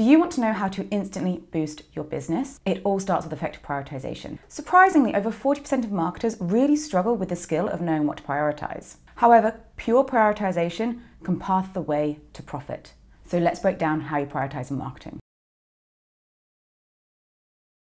Do you want to know how to instantly boost your business? It all starts with effective prioritization. Surprisingly, over 40% of marketers really struggle with the skill of knowing what to prioritize. However, pure prioritization can path the way to profit. So let's break down how you prioritize in marketing.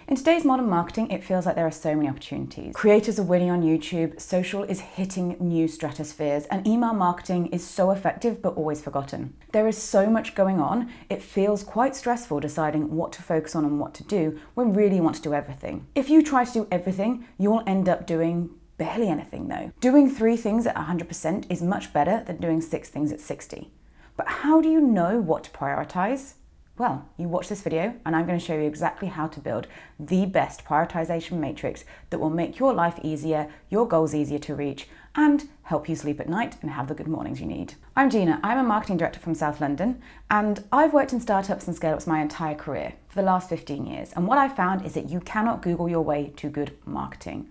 In today's modern marketing, it feels like there are so many opportunities. Creators are winning on YouTube, social is hitting new stratospheres, and email marketing is so effective but always forgotten. There is so much going on, it feels quite stressful deciding what to focus on and what to do when really you want to do everything. If you try to do everything, you'll end up doing barely anything though. Doing three things at 100% is much better than doing six things at 60. But how do you know what to prioritize? Well, you watch this video and I'm going to show you exactly how to build the best prioritization matrix that will make your life easier, your goals easier to reach, and help you sleep at night and have the good mornings you need. I'm Gina, I'm a marketing director from South London, and I've worked in startups and scale ups my entire career for the last 15 years. And what I found is that you cannot Google your way to good marketing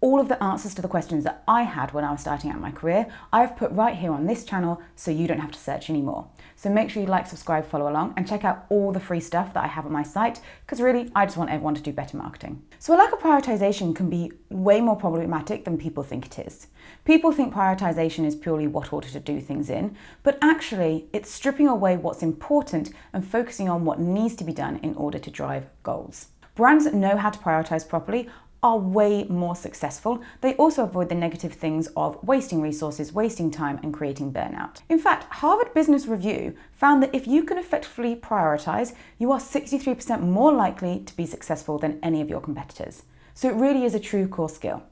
all of the answers to the questions that I had when I was starting out my career, I've put right here on this channel so you don't have to search anymore. So make sure you like, subscribe, follow along, and check out all the free stuff that I have on my site, because really, I just want everyone to do better marketing. So a lack of prioritization can be way more problematic than people think it is. People think prioritization is purely what order to do things in, but actually, it's stripping away what's important and focusing on what needs to be done in order to drive goals. Brands that know how to prioritize properly are way more successful. They also avoid the negative things of wasting resources, wasting time, and creating burnout. In fact, Harvard Business Review found that if you can effectively prioritize, you are 63% more likely to be successful than any of your competitors. So it really is a true core skill.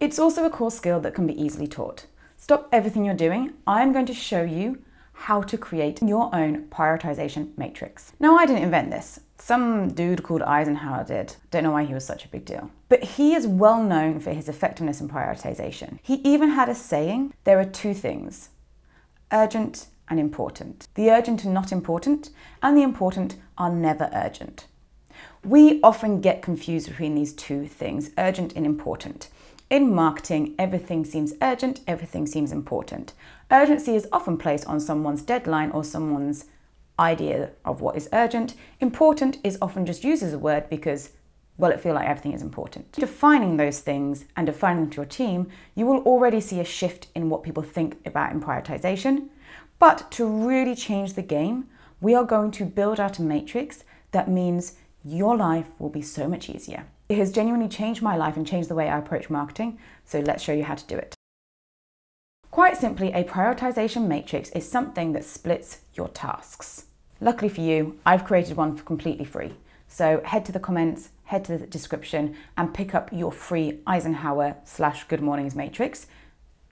It's also a core skill that can be easily taught. Stop everything you're doing. I'm going to show you how to create your own prioritization matrix. Now, I didn't invent this. Some dude called Eisenhower did. Don't know why he was such a big deal. But he is well known for his effectiveness in prioritization. He even had a saying there are two things urgent and important. The urgent are not important, and the important are never urgent. We often get confused between these two things urgent and important. In marketing, everything seems urgent, everything seems important. Urgency is often placed on someone's deadline or someone's idea of what is urgent. Important is often just used as a word because, well, it feels like everything is important. Defining those things and defining them to your team, you will already see a shift in what people think about in prioritization. But to really change the game, we are going to build out a matrix that means your life will be so much easier. It has genuinely changed my life and changed the way I approach marketing, so let's show you how to do it. Quite simply, a prioritization matrix is something that splits your tasks. Luckily for you, I've created one for completely free. So head to the comments, head to the description, and pick up your free Eisenhower slash Good Mornings matrix.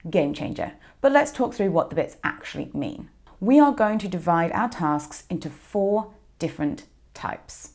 Game changer. But let's talk through what the bits actually mean. We are going to divide our tasks into four different types.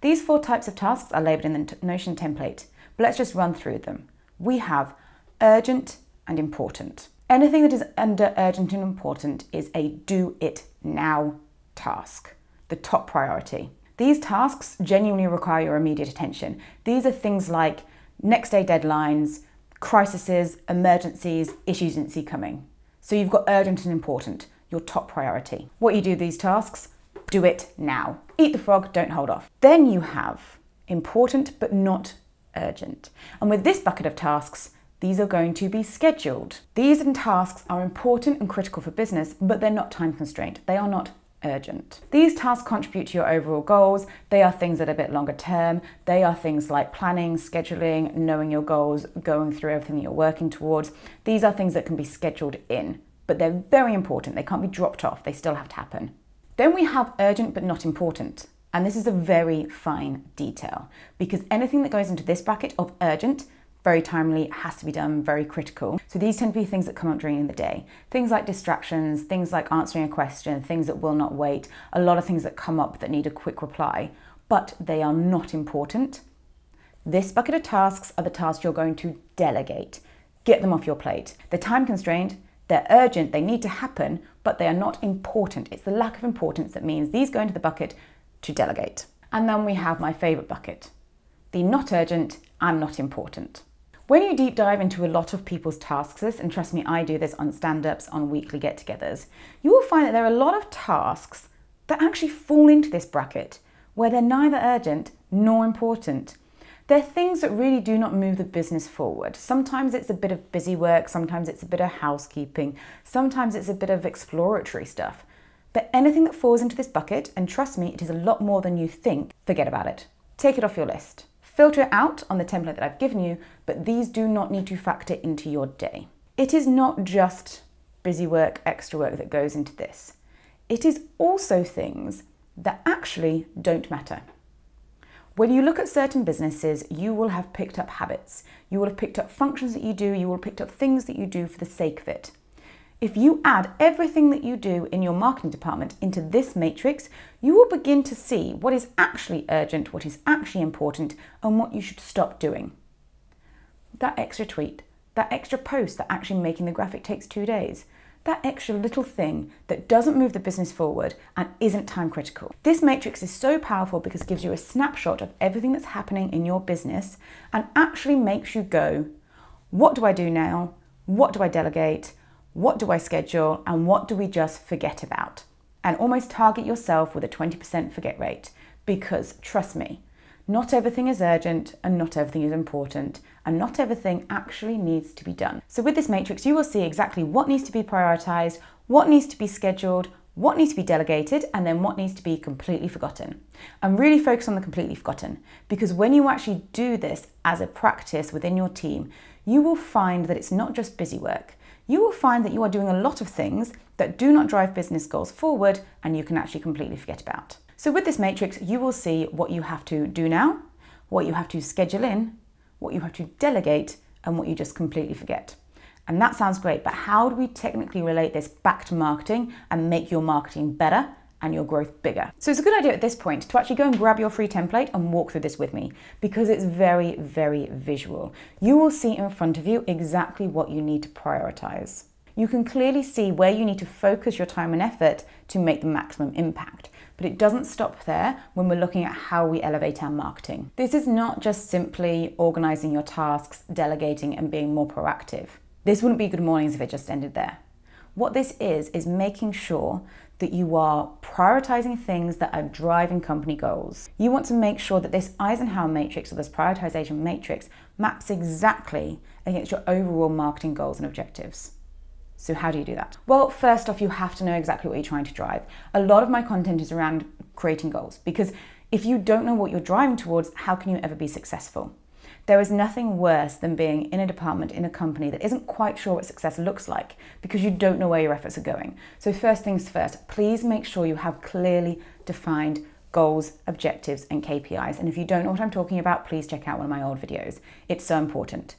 These four types of tasks are labeled in the Notion template, but let's just run through them. We have urgent and important. Anything that is under urgent and important is a do it now task, the top priority. These tasks genuinely require your immediate attention. These are things like next day deadlines, crises, emergencies, issues you see coming. So you've got urgent and important, your top priority. What you do these tasks, do it now. Eat the frog, don't hold off. Then you have important but not urgent. And with this bucket of tasks, these are going to be scheduled. These tasks are important and critical for business, but they're not time constrained. They are not urgent. These tasks contribute to your overall goals. They are things that are a bit longer term. They are things like planning, scheduling, knowing your goals, going through everything that you're working towards. These are things that can be scheduled in, but they're very important. They can't be dropped off. They still have to happen. Then we have urgent but not important. And this is a very fine detail because anything that goes into this bracket of urgent, very timely, has to be done, very critical. So these tend to be things that come up during the day. Things like distractions, things like answering a question, things that will not wait, a lot of things that come up that need a quick reply, but they are not important. This bucket of tasks are the tasks you're going to delegate. Get them off your plate. They're time constrained, they're urgent, they need to happen, but they are not important. It's the lack of importance that means these go into the bucket to delegate. And then we have my favourite bucket the not urgent and not important. When you deep dive into a lot of people's tasks list, and trust me, I do this on stand ups, on weekly get togethers, you will find that there are a lot of tasks that actually fall into this bracket where they're neither urgent nor important. They're things that really do not move the business forward. Sometimes it's a bit of busy work, sometimes it's a bit of housekeeping, sometimes it's a bit of exploratory stuff. But anything that falls into this bucket, and trust me, it is a lot more than you think, forget about it. Take it off your list. Filter it out on the template that I've given you, but these do not need to factor into your day. It is not just busy work, extra work that goes into this. It is also things that actually don't matter. When you look at certain businesses, you will have picked up habits. You will have picked up functions that you do, you will have picked up things that you do for the sake of it. If you add everything that you do in your marketing department into this matrix, you will begin to see what is actually urgent, what is actually important, and what you should stop doing. That extra tweet, that extra post that actually making the graphic takes two days, that extra little thing that doesn't move the business forward and isn't time critical. This matrix is so powerful because it gives you a snapshot of everything that's happening in your business and actually makes you go, what do I do now? What do I delegate? What do I schedule? And what do we just forget about? And almost target yourself with a 20% forget rate because trust me, not everything is urgent and not everything is important, and not everything actually needs to be done. So, with this matrix, you will see exactly what needs to be prioritized, what needs to be scheduled, what needs to be delegated, and then what needs to be completely forgotten. And really focus on the completely forgotten because when you actually do this as a practice within your team, you will find that it's not just busy work. You will find that you are doing a lot of things that do not drive business goals forward and you can actually completely forget about. So with this matrix, you will see what you have to do now, what you have to schedule in, what you have to delegate, and what you just completely forget. And that sounds great, but how do we technically relate this back to marketing and make your marketing better and your growth bigger? So it's a good idea at this point to actually go and grab your free template and walk through this with me because it's very, very visual. You will see in front of you exactly what you need to prioritize. You can clearly see where you need to focus your time and effort to make the maximum impact. But it doesn't stop there when we're looking at how we elevate our marketing. This is not just simply organizing your tasks, delegating, and being more proactive. This wouldn't be good mornings if it just ended there. What this is, is making sure that you are prioritizing things that are driving company goals. You want to make sure that this Eisenhower matrix or this prioritization matrix maps exactly against your overall marketing goals and objectives. So, how do you do that? Well, first off, you have to know exactly what you're trying to drive. A lot of my content is around creating goals because if you don't know what you're driving towards, how can you ever be successful? There is nothing worse than being in a department in a company that isn't quite sure what success looks like because you don't know where your efforts are going. So, first things first, please make sure you have clearly defined goals, objectives, and KPIs. And if you don't know what I'm talking about, please check out one of my old videos. It's so important.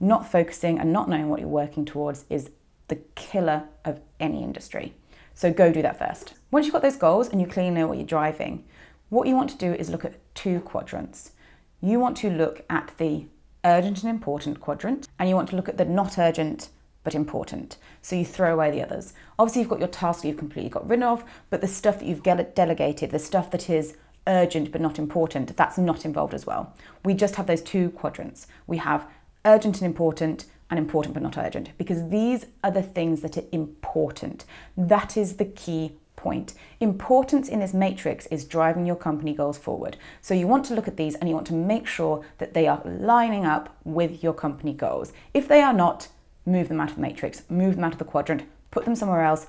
Not focusing and not knowing what you're working towards is the killer of any industry. So go do that first. Once you've got those goals and you clearly know what you're driving, what you want to do is look at two quadrants. You want to look at the urgent and important quadrant, and you want to look at the not urgent but important. So you throw away the others. Obviously, you've got your tasks you've completely got rid of, but the stuff that you've delegated, the stuff that is urgent but not important, that's not involved as well. We just have those two quadrants. We have urgent and important, and important but not urgent because these are the things that are important. That is the key point. Importance in this matrix is driving your company goals forward. So you want to look at these and you want to make sure that they are lining up with your company goals. If they are not, move them out of the matrix, move them out of the quadrant, put them somewhere else,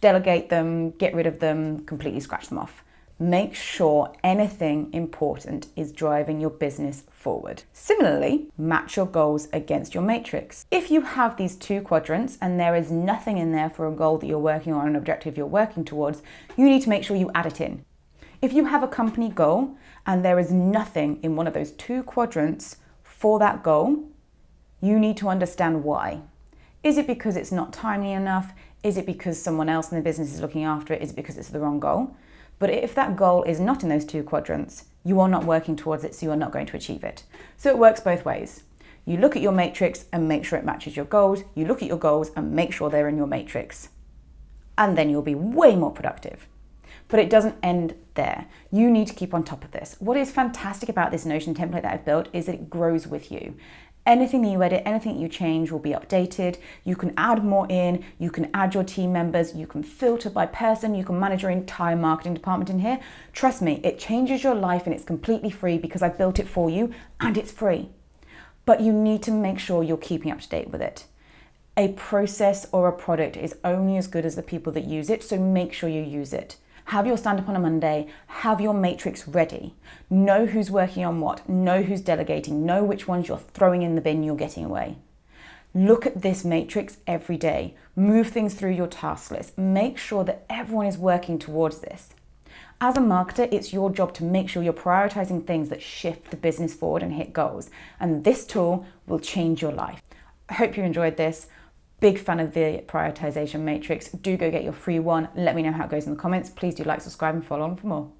delegate them, get rid of them, completely scratch them off. Make sure anything important is driving your business forward. Similarly, match your goals against your matrix. If you have these two quadrants and there is nothing in there for a goal that you're working on, an objective you're working towards, you need to make sure you add it in. If you have a company goal and there is nothing in one of those two quadrants for that goal, you need to understand why. Is it because it's not timely enough? Is it because someone else in the business is looking after it? Is it because it's the wrong goal? But if that goal is not in those two quadrants, you are not working towards it, so you are not going to achieve it. So it works both ways. You look at your matrix and make sure it matches your goals. You look at your goals and make sure they're in your matrix. And then you'll be way more productive. But it doesn't end there. You need to keep on top of this. What is fantastic about this Notion template that I've built is that it grows with you. Anything that you edit, anything you change will be updated. You can add more in, you can add your team members, you can filter by person, you can manage your entire marketing department in here. Trust me, it changes your life and it's completely free because I built it for you and it's free. But you need to make sure you're keeping up to date with it. A process or a product is only as good as the people that use it, so make sure you use it have your stand up on a Monday, have your matrix ready. Know who's working on what, know who's delegating, know which ones you're throwing in the bin you're getting away. Look at this matrix every day. Move things through your task list. Make sure that everyone is working towards this. As a marketer, it's your job to make sure you're prioritizing things that shift the business forward and hit goals. And this tool will change your life. I hope you enjoyed this. Big fan of the prioritization matrix. Do go get your free one. Let me know how it goes in the comments. Please do like, subscribe, and follow on for more.